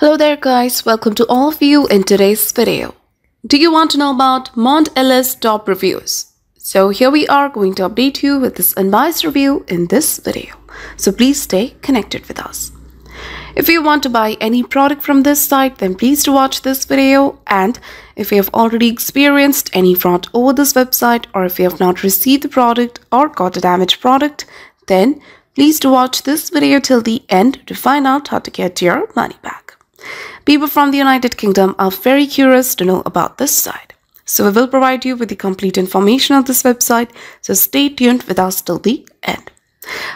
Hello there guys, welcome to all of you in today's video. Do you want to know about Mondls Top reviews? So here we are going to update you with this unbiased review in this video. So please stay connected with us. If you want to buy any product from this site, then please do watch this video. And if you have already experienced any fraud over this website, or if you have not received the product or got a damaged product, then please do watch this video till the end to find out how to get your money back. People from the United Kingdom are very curious to know about this site. So we will provide you with the complete information of this website. So stay tuned with us till the end.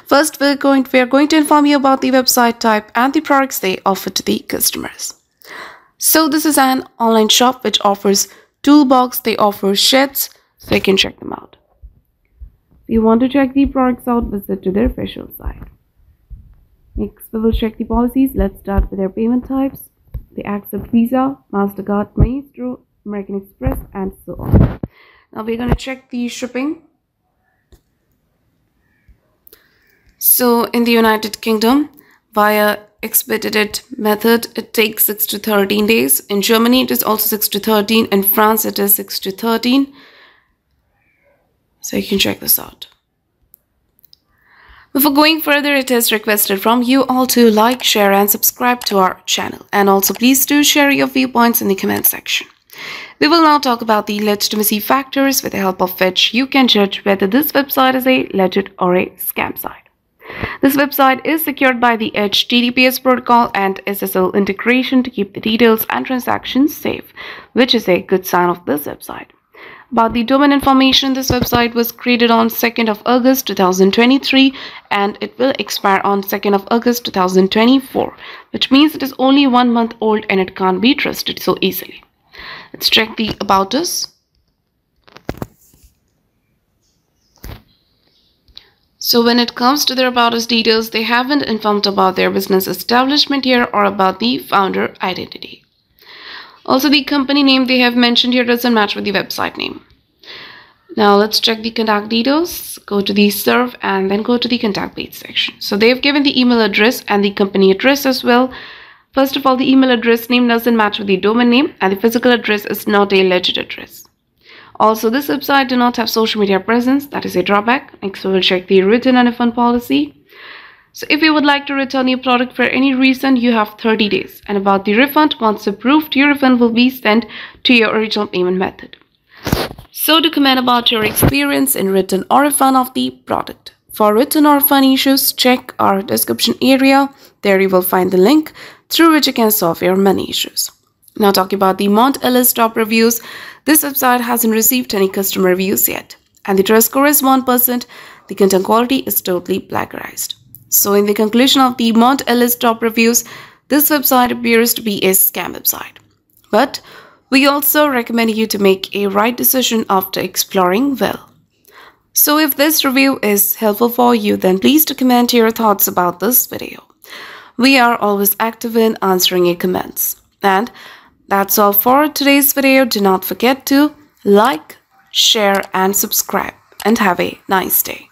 First, we're going, we are going to inform you about the website type and the products they offer to the customers. So this is an online shop which offers toolbox, they offer sheds, so you can check them out. If you want to check the products out, visit to their official site. Next, we will check the policies. Let's start with their payment types. They accept Visa, MasterCard, Maestro, American Express, and so on. Now we're going to check the shipping. So in the United Kingdom, via expedited method, it takes 6 to 13 days. In Germany, it is also 6 to 13. In France, it is 6 to 13. So you can check this out. Before going further, it is requested from you all to like, share and subscribe to our channel. And also please do share your viewpoints in the comment section. We will now talk about the legitimacy factors with the help of which you can judge whether this website is a legit or a scam site. This website is secured by the HTTPS protocol and SSL integration to keep the details and transactions safe, which is a good sign of this website. About the domain information, this website was created on 2nd of August 2023 and it will expire on 2nd of August 2024, which means it is only one month old and it can't be trusted so easily. Let's check the about us. So when it comes to their about us details, they haven't informed about their business establishment here or about the founder identity. Also, the company name they have mentioned here doesn't match with the website name. Now let's check the contact details. Go to the serve and then go to the contact page section. So they've given the email address and the company address as well. First of all, the email address name doesn't match with the domain name and the physical address is not a legit address. Also, this website do not have social media presence. That is a drawback. Next, we will check the return and refund policy. So if you would like to return your product for any reason, you have 30 days. And about the refund, once approved, your refund will be sent to your original payment method. So to comment about your experience in return or refund of the product. For return or refund issues, check our description area. There you will find the link through which you can solve your money issues. Now talking about the Mondls Top reviews, this website hasn't received any customer reviews yet. And the trust score is 1%, the content quality is totally plagiarized. So in the conclusion of the Mondls Top reviews, this website appears to be a scam website. But we also recommend you to make a right decision after exploring well. So if this review is helpful for you, then please to comment your thoughts about this video. We are always active in answering your comments. And that's all for today's video. Do not forget to like, share and subscribe and have a nice day.